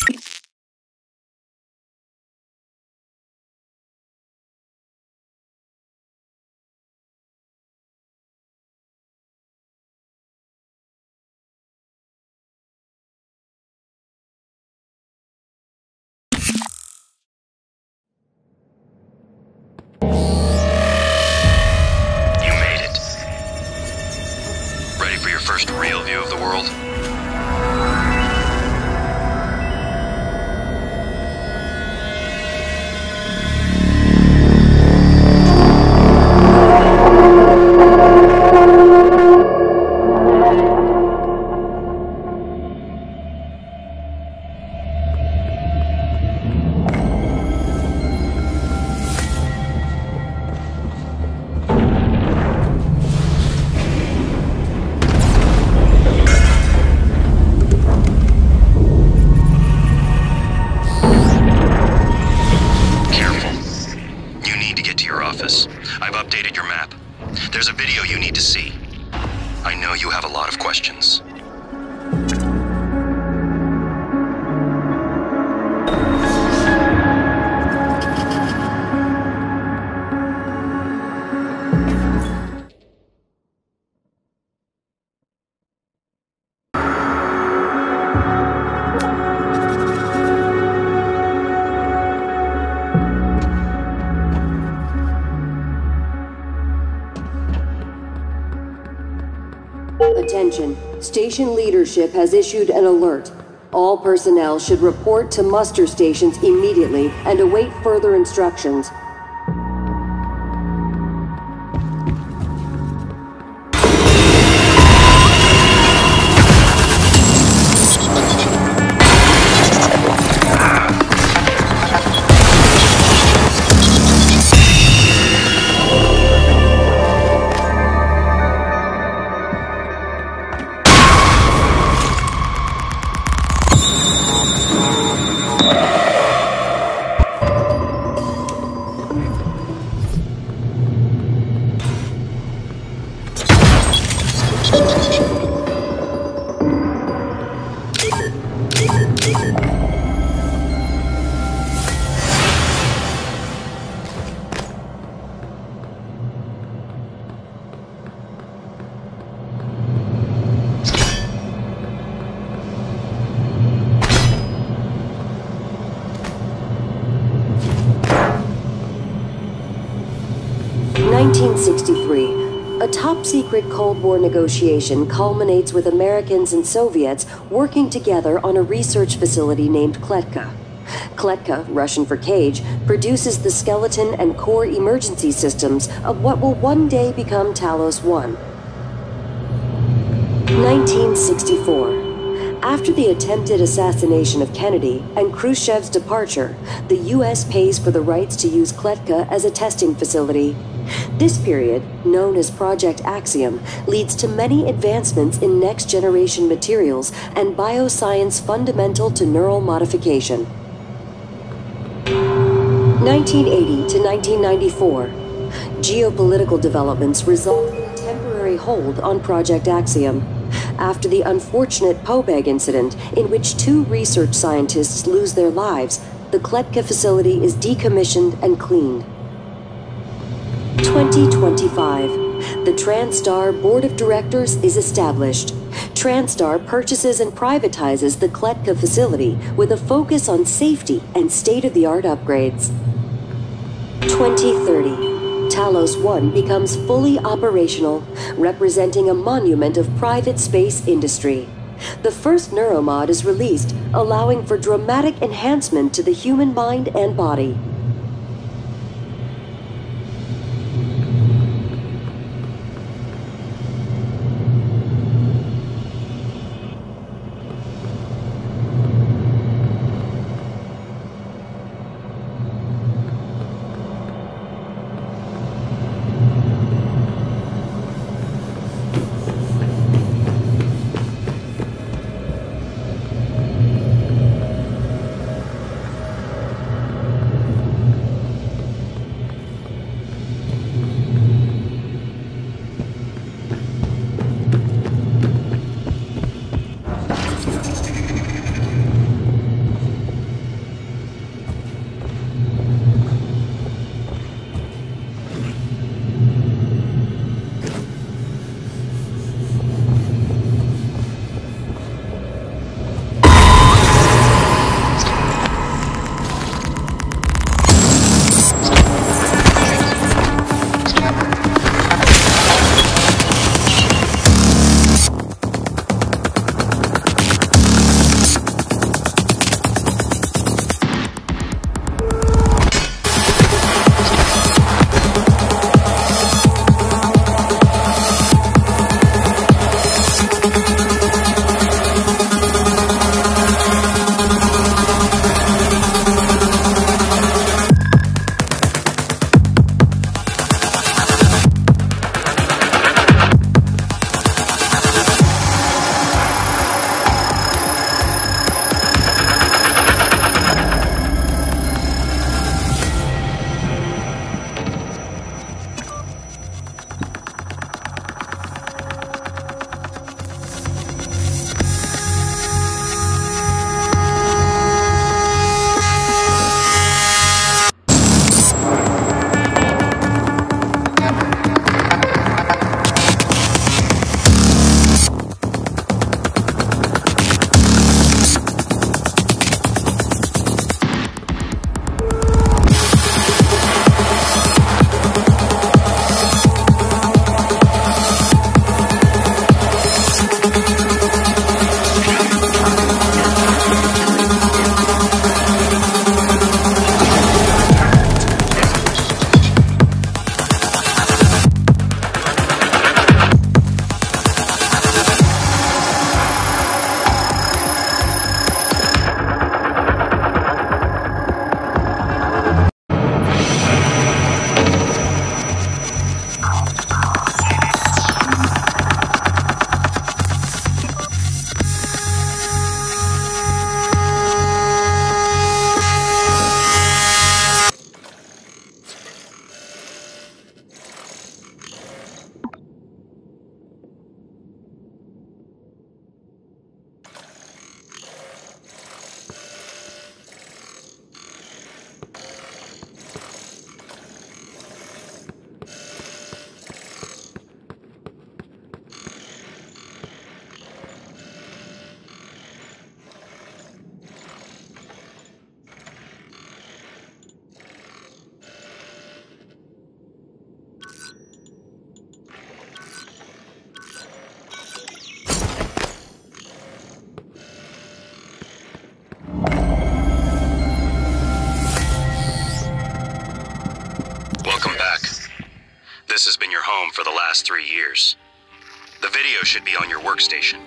You Attention. Station leadership has issued an alert. All personnel should report to muster stations immediately and await further instructions. Nineteen sixty-three. A top secret Cold War negotiation culminates with Americans and Soviets working together on a research facility named Kletka. Kletka, Russian for cage, produces the skeleton and core emergency systems of what will one day become Talos 1. 1964. After the attempted assassination of Kennedy and Khrushchev's departure, the U.S. pays for the rights to use Kletka as a testing facility. This period, known as Project Axiom, leads to many advancements in next generation materials and bioscience fundamental to neural modification. 1980 to 1994. Geopolitical developments result in a temporary hold on Project Axiom. After the unfortunate Pobeg incident, in which two research scientists lose their lives, the Kletka facility is decommissioned and cleaned. 2025. The TranStar Board of Directors is established. TranStar purchases and privatizes the Kletka facility with a focus on safety and state of the art upgrades. 2030. Talos 1 becomes fully operational, representing a monument of private space industry. The first neuromod is released, allowing for dramatic enhancement to the human mind and body. Last three years. The video should be on your workstation.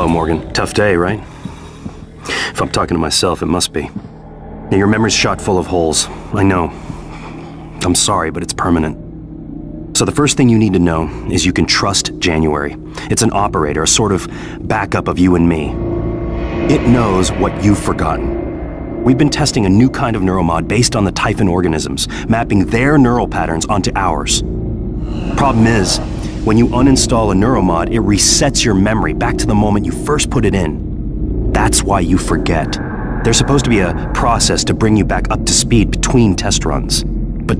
Hello, Morgan. Tough day, right? If I'm talking to myself, it must be. Now, your memory's shot full of holes. I know. I'm sorry, but it's permanent. So the first thing you need to know is you can trust January. It's an operator, a sort of backup of you and me. It knows what you've forgotten. We've been testing a new kind of neuromod based on the Typhon organisms, mapping their neural patterns onto ours. Problem is, when you uninstall a neuromod, it resets your memory back to the moment you first put it in. That's why you forget. There's supposed to be a process to bring you back up to speed between test runs. But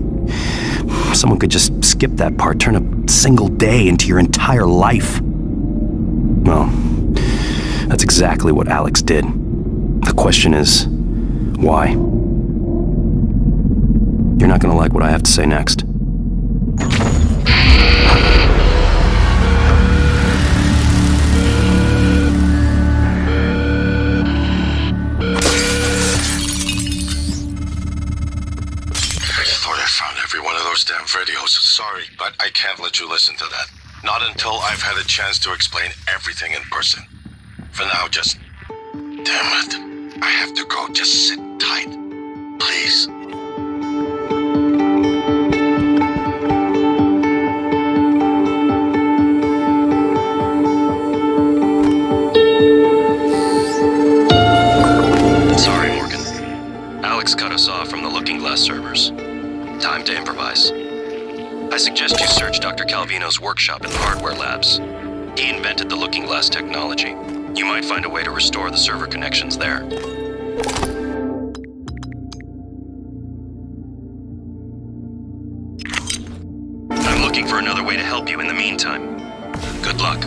someone could just skip that part, turn a single day into your entire life. Well, that's exactly what Alex did. The question is, why? You're not gonna like what I have to say next. Sorry, but I can't let you listen to that. Not until I've had a chance to explain everything in person. For now, just. Damn it. I have to go. Just sit tight. Please. Sorry, Morgan. Alex cut us off from the Looking Glass servers. Time to improvise. I suggest you search Dr. Calvino's workshop in the hardware labs. He invented the Looking Glass technology. You might find a way to restore the server connections there. I'm looking for another way to help you in the meantime. Good luck.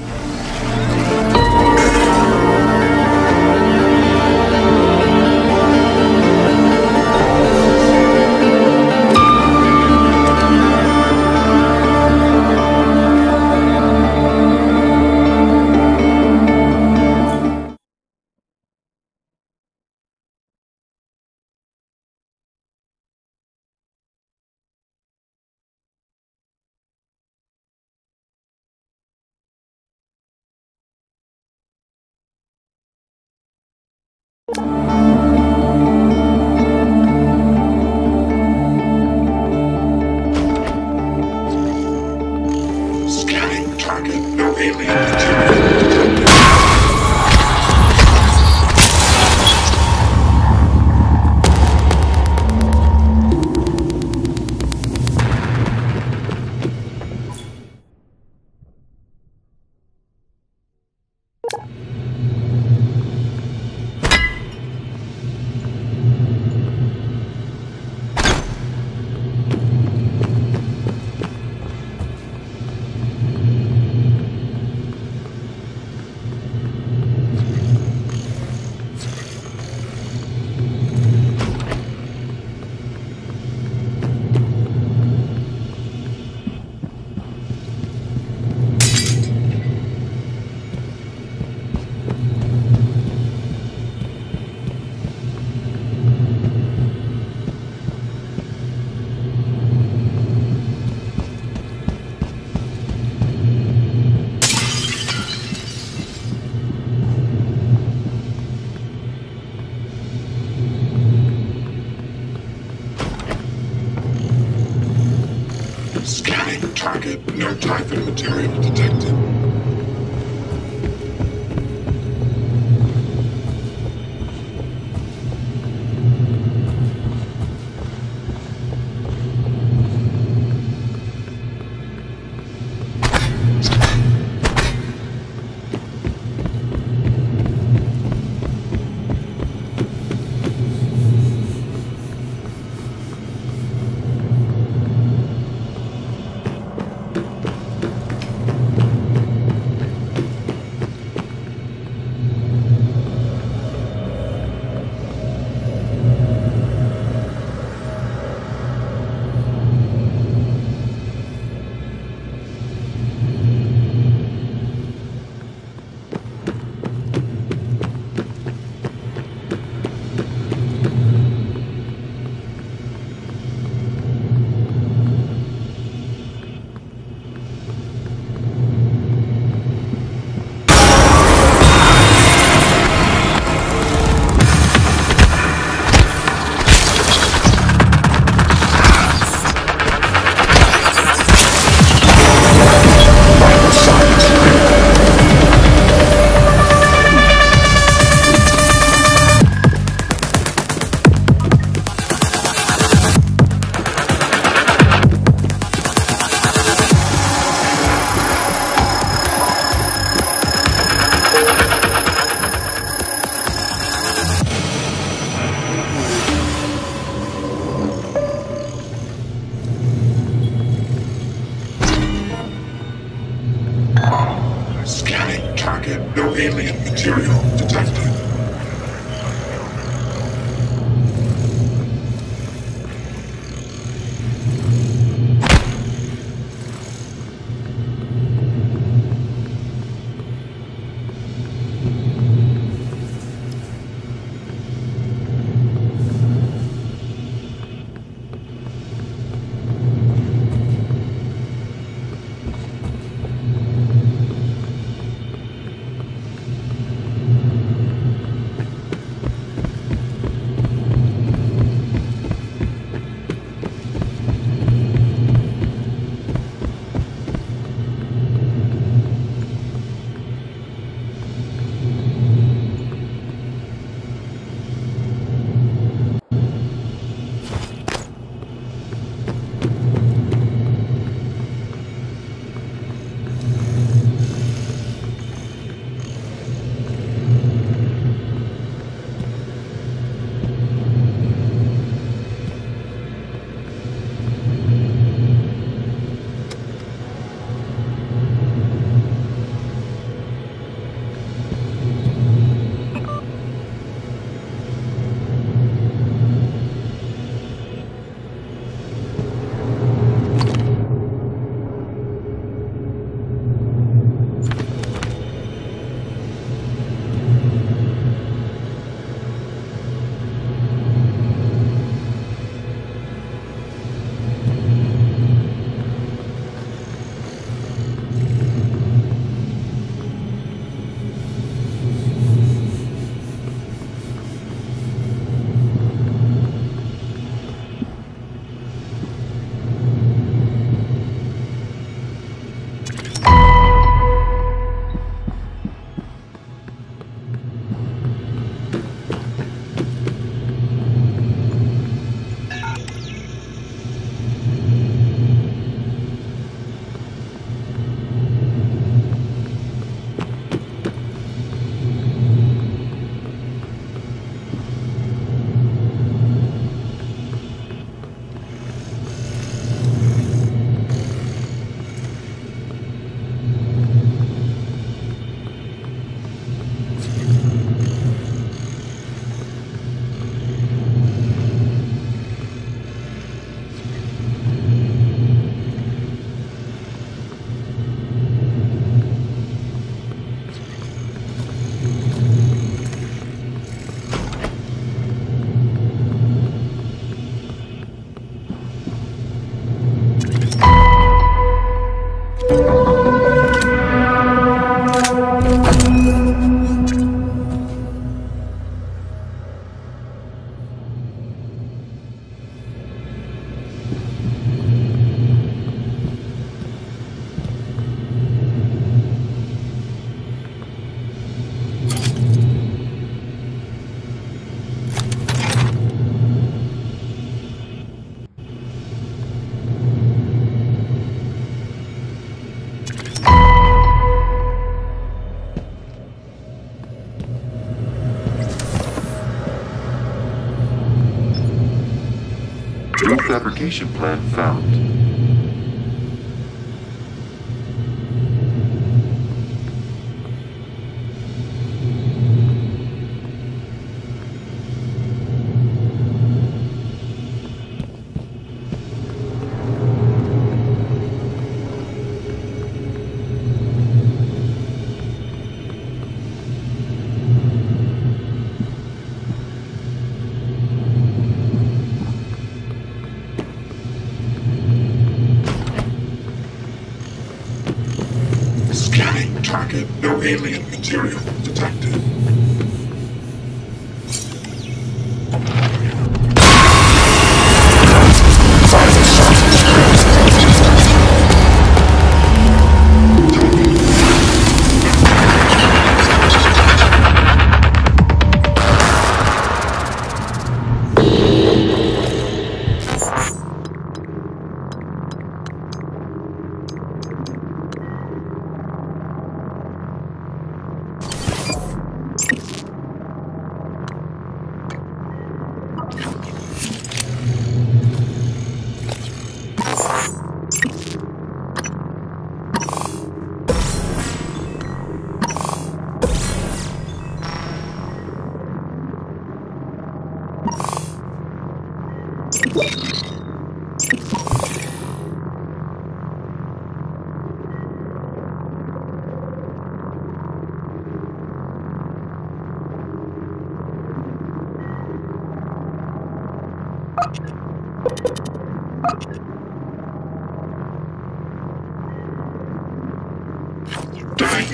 Alien material detected. Prefabrication plan found. Alien material detected.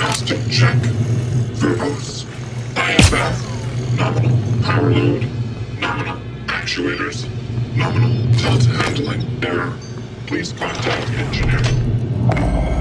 Diagnostic check. Verbose. IFF. Nominal power load. Nominal actuators. Nominal tilt handling error. Please contact engineering.